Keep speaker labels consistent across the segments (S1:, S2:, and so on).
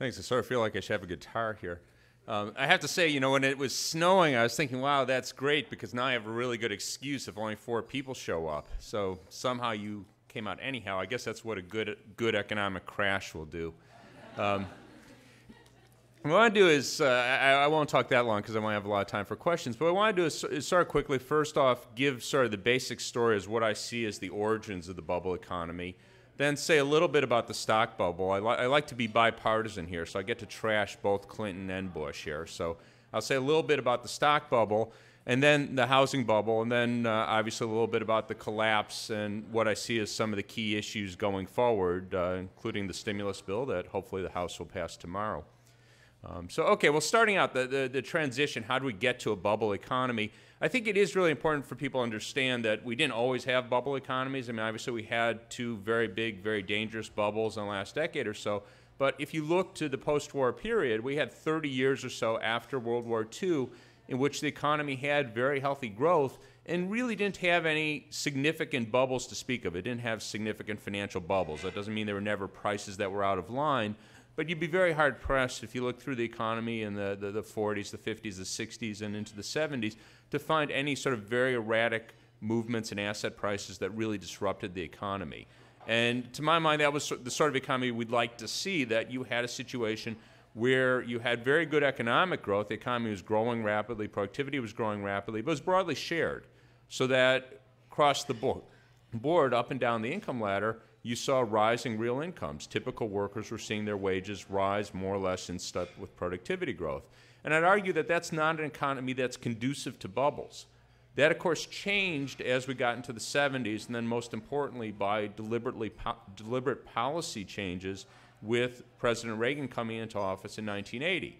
S1: Thanks. I sort of feel like I should have a guitar here. Um, I have to say, you know, when it was snowing, I was thinking, wow, that's great because now I have a really good excuse if only four people show up. So somehow you came out anyhow. I guess that's what a good, good economic crash will do. Um, what I want to do is, uh, I, I, won't talk that long because I won't have a lot of time for questions, but what I want to do is, is start quickly. First off, give sort of the basic story as what I see as the origins of the bubble economy then say a little bit about the stock bubble. I, li- I, like to be bipartisan here, so I get to trash both Clinton and Bush here. So I'll say a little bit about the stock bubble, and then the housing bubble, and then uh, obviously a little bit about the collapse and what I see as some of the key issues going forward, uh, including the stimulus bill that hopefully the House will pass tomorrow. Um, so, okay, well, starting out the, the, the transition, how do we get to a bubble economy? I think it is really important for people to understand that we didn't always have bubble economies. I mean, obviously, we had two very big, very dangerous bubbles in the last decade or so. But if you look to the post war period, we had 30 years or so after World War II in which the economy had very healthy growth and really didn't have any significant bubbles to speak of. It didn't have significant financial bubbles. That doesn't mean there were never prices that were out of line, but you'd be very hard pressed if you look through the economy in the, the, the 40s, the 50s, the 60s, and into the 70s to find any sort of very erratic movements in asset prices that really disrupted the economy. And to my mind, that was the sort of economy we'd like to see that you had a situation where you had very good economic growth, the economy was growing rapidly, productivity was growing rapidly, but it was broadly shared. So that across the board, board up and down the income ladder, you saw rising real incomes. Typical workers were seeing their wages rise more or less in step with productivity growth. And I'd argue that that's not an economy that's conducive to bubbles. That, of course, changed as we got into the 70s, and then most importantly by deliberately po- deliberate policy changes with President Reagan coming into office in 1980.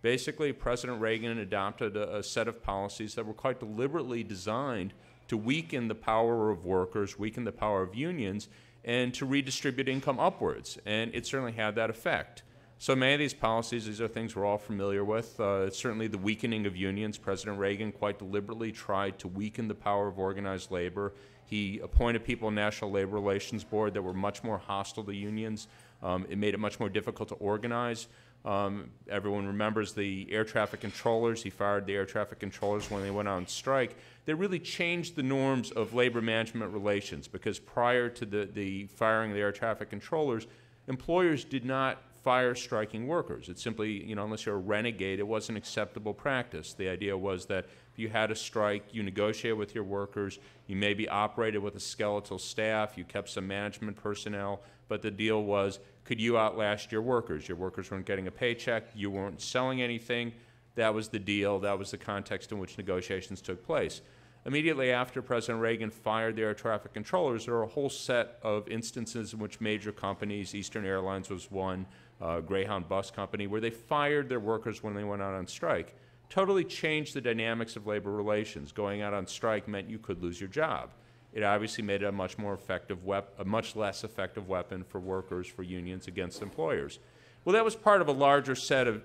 S1: Basically, President Reagan adopted a, a set of policies that were quite deliberately designed to weaken the power of workers, weaken the power of unions, and to redistribute income upwards. And it certainly had that effect. So many of these policies, these are things we're all familiar with. Uh, certainly the weakening of unions. President Reagan quite deliberately tried to weaken the power of organized labor. He appointed people in the National Labor Relations Board that were much more hostile to unions. Um, it made it much more difficult to organize. Um, everyone remembers the air traffic controllers. He fired the air traffic controllers when they went on strike. They really changed the norms of labor management relations because prior to the, the firing of the air traffic controllers, employers did not fire striking workers. It simply, you know, unless you're a renegade, it wasn't acceptable practice. The idea was that if you had a strike, you negotiated with your workers, you maybe operated with a skeletal staff, you kept some management personnel, but the deal was could you outlast your workers? Your workers weren't getting a paycheck, you weren't selling anything. That was the deal, that was the context in which negotiations took place. Immediately after President Reagan fired the air traffic controllers, there were a whole set of instances in which major companies, Eastern Airlines was one, uh, Greyhound Bus Company, where they fired their workers when they went out on strike. Totally changed the dynamics of labor relations. Going out on strike meant you could lose your job. It obviously made it a much more effective wep- a much less effective weapon for workers, for unions against employers. Well, that was part of a larger set of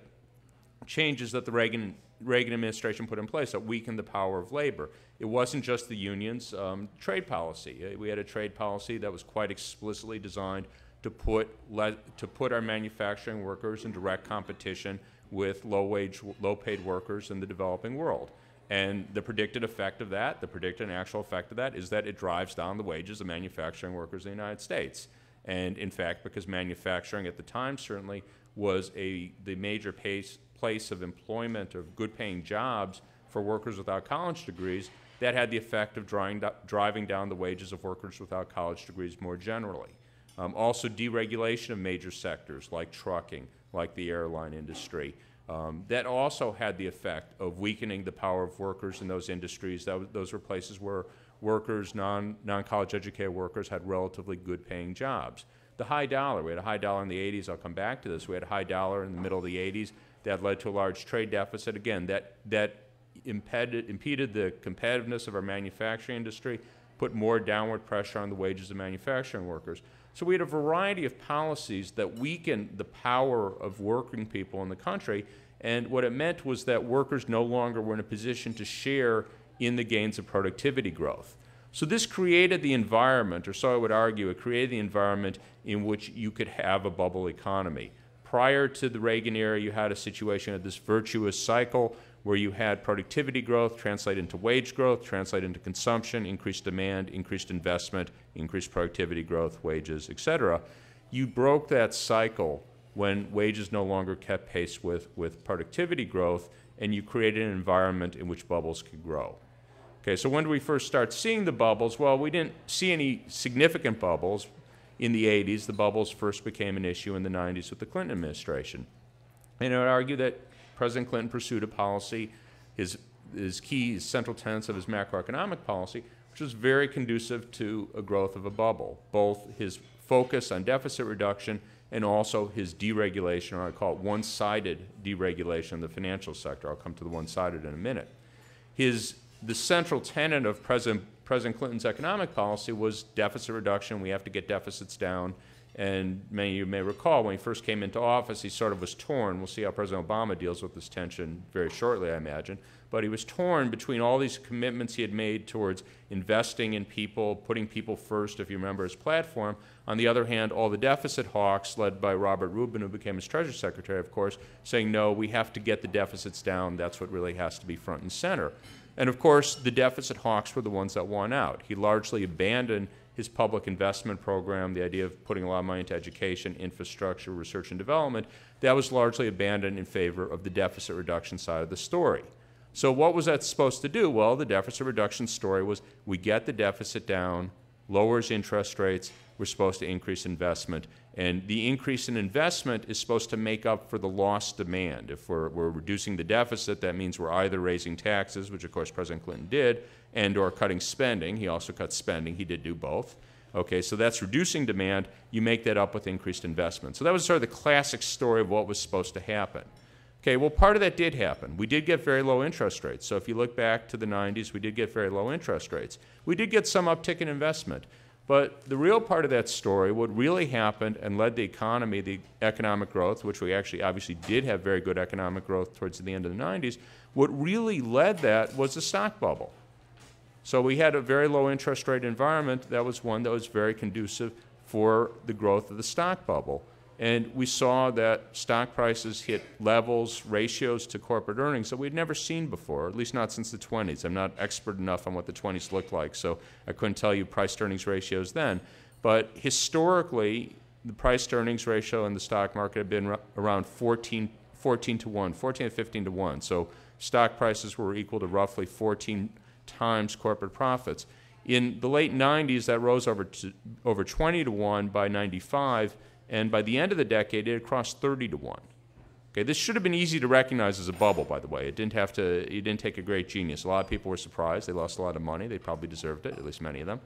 S1: changes that the Reagan Reagan administration put in place that weakened the power of labor. It wasn't just the unions. Um, trade policy. We had a trade policy that was quite explicitly designed to put, to put our manufacturing workers in direct competition with low-wage, low-paid workers in the developing world. And the predicted effect of that, the predicted and actual effect of that, is that it drives down the wages of manufacturing workers in the United States. And in fact, because manufacturing at the time certainly was a, the major pace, place of employment of good-paying jobs for workers without college degrees, that had the effect of driving, driving down the wages of workers without college degrees more generally. Um, also, deregulation of major sectors like trucking, like the airline industry. Um, that also had the effect of weakening the power of workers in those industries. That, those were places where workers, non, non-college educated workers, had relatively good paying jobs. The high dollar, we had a high dollar in the 80s, I'll come back to this, we had a high dollar in the middle of the 80s, that led to a large trade deficit. Again, that, that impeded, impeded the competitiveness of our manufacturing industry, put more downward pressure on the wages of manufacturing workers. So we had a variety of policies that weakened the power of working people in the country. And what it meant was that workers no longer were in a position to share in the gains of productivity growth. So this created the environment, or so I would argue, it created the environment in which you could have a bubble economy. Prior to the Reagan era, you had a situation of this virtuous cycle where you had productivity growth translate into wage growth, translate into consumption, increased demand, increased investment, increased productivity growth, wages, et cetera. You broke that cycle when wages no longer kept pace with, with productivity growth, and you created an environment in which bubbles could grow. Okay, so when do we first start seeing the bubbles? Well, we didn't see any significant bubbles in the 80s. The bubbles first became an issue in the 90s with the Clinton administration. And I would argue that President Clinton pursued a policy, his, his key his central tenets of his macroeconomic policy, which was very conducive to a growth of a bubble, both his focus on deficit reduction and also his deregulation, or I call it one-sided deregulation of the financial sector. I'll come to the one-sided in a minute. His, the central tenet of President, President Clinton's economic policy was deficit reduction. We have to get deficits down. And many of you may recall when he first came into office, he sort of was torn. We'll see how President Obama deals with this tension very shortly, I imagine. But he was torn between all these commitments he had made towards investing in people, putting people first, if you remember his platform. On the other hand, all the deficit hawks, led by Robert Rubin, who became his Treasury Secretary, of course, saying, no, we have to get the deficits down. That's what really has to be front and center. And of course, the deficit hawks were the ones that won out. He largely abandoned his public investment program, the idea of putting a lot of money into education, infrastructure, research and development, that was largely abandoned in favor of the deficit reduction side of the story. So what was that supposed to do? Well, the deficit reduction story was we get the deficit down, lowers interest rates, we're supposed to increase investment. And the increase in investment is supposed to make up for the lost demand. If we're, we're reducing the deficit, that means we're either raising taxes, which of course President Clinton did, and or cutting spending. He also cut spending. He did do both. Okay, so that's reducing demand. You make that up with increased investment. So that was sort of the classic story of what was supposed to happen. Okay, well, part of that did happen. We did get very low interest rates. So if you look back to the 90s, we did get very low interest rates. We did get some uptick in investment. But the real part of that story, what really happened and led the economy, the economic growth, which we actually obviously did have very good economic growth towards the end of the 90s, what really led that was the stock bubble. So we had a very low interest rate environment. That was one that was very conducive for the growth of the stock bubble. And we saw that stock prices hit levels, ratios to corporate earnings that we'd never seen before, at least not since the 20s. I'm not expert enough on what the 20s looked like, so I couldn't tell you price earnings ratios then. But historically, the price earnings ratio in the stock market had been around 14, 14 to 1, 14 to 15 to 1. So stock prices were equal to roughly 14 times corporate profits. In the late 90s, that rose over, to, over 20 to 1 by 95, and by the end of the decade, it had crossed 30 to 1. Okay, this should have been easy to recognize as a bubble, by the way. It didn't have to, it didn't take a great genius. A lot of people were surprised. They lost a lot of money. They probably deserved it, at least many of them.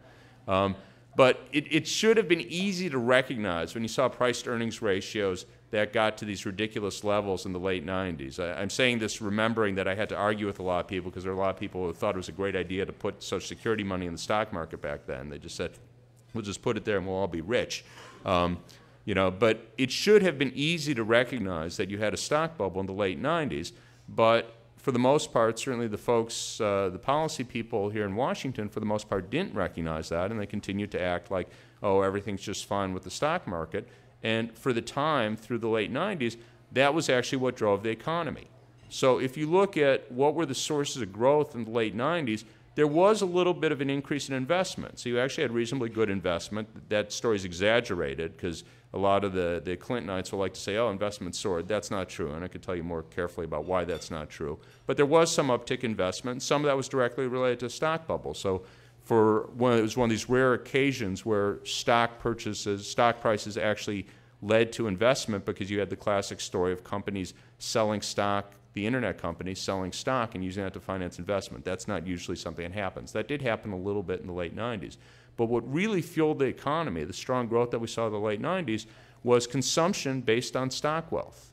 S1: Um, but it, it should have been easy to recognize when you saw price earnings ratios that got to these ridiculous levels in the late 90s. I, am saying this remembering that I had to argue with a lot of people because there are a lot of people who thought it was a great idea to put Social Security money in the stock market back then. They just said, we'll just put it there and we'll all be rich. Um, you know, but it should have been easy to recognize that you had a stock bubble in the late 90s, but for the most part, certainly the folks, uh, the policy people here in Washington, for the most part, didn't recognize that, and they continued to act like, oh, everything's just fine with the stock market. And for the time, through the late 90s, that was actually what drove the economy. So if you look at what were the sources of growth in the late 90s, there was a little bit of an increase in investment. So you actually had reasonably good investment. That story is exaggerated because a lot of the, the Clintonites will like to say, oh, investment soared. That's not true. And I could tell you more carefully about why that's not true. But there was some uptick investment. Some of that was directly related to stock bubble. So for one, it was one of these rare occasions where stock purchases, stock prices actually led to investment because you had the classic story of companies selling stock, the internet companies selling stock and using that to finance investment. That's not usually something that happens. That did happen a little bit in the late 90s. But what really fueled the economy, the strong growth that we saw in the late 90s, was consumption based on stock wealth.